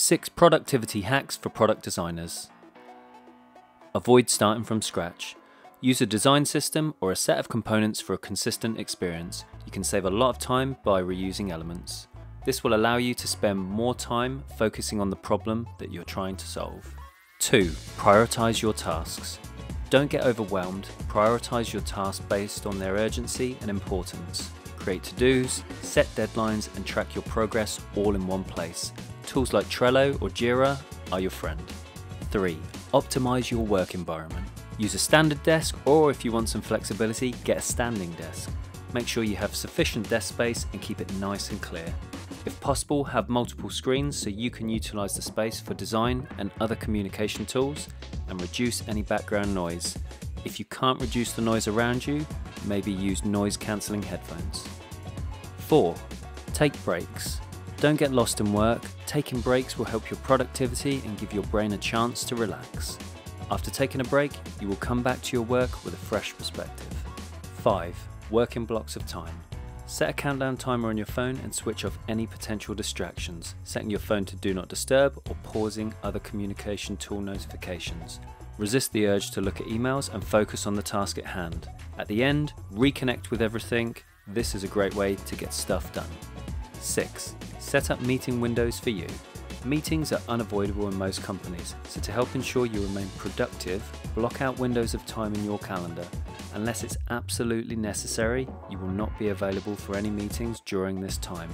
6 productivity hacks for product designers. Avoid starting from scratch. Use a design system or a set of components for a consistent experience. You can save a lot of time by reusing elements. This will allow you to spend more time focusing on the problem that you're trying to solve. 2. Prioritize your tasks. Don't get overwhelmed, prioritize your tasks based on their urgency and importance. Create to dos, set deadlines, and track your progress all in one place. Tools like Trello or Jira are your friend. 3. Optimize your work environment. Use a standard desk, or if you want some flexibility, get a standing desk. Make sure you have sufficient desk space and keep it nice and clear. If possible, have multiple screens so you can utilize the space for design and other communication tools and reduce any background noise. If you can't reduce the noise around you, maybe use noise cancelling headphones. 4. Take breaks. Don't get lost in work. Taking breaks will help your productivity and give your brain a chance to relax. After taking a break, you will come back to your work with a fresh perspective. 5. Work in blocks of time. Set a countdown timer on your phone and switch off any potential distractions, setting your phone to do not disturb or pausing other communication tool notifications. Resist the urge to look at emails and focus on the task at hand. At the end, reconnect with everything. This is a great way to get stuff done. 6. Set up meeting windows for you. Meetings are unavoidable in most companies, so to help ensure you remain productive, block out windows of time in your calendar. Unless it's absolutely necessary, you will not be available for any meetings during this time.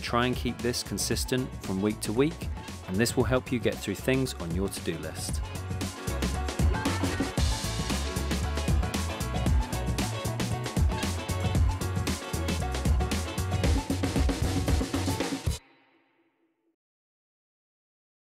Try and keep this consistent from week to week, and this will help you get through things on your to do list.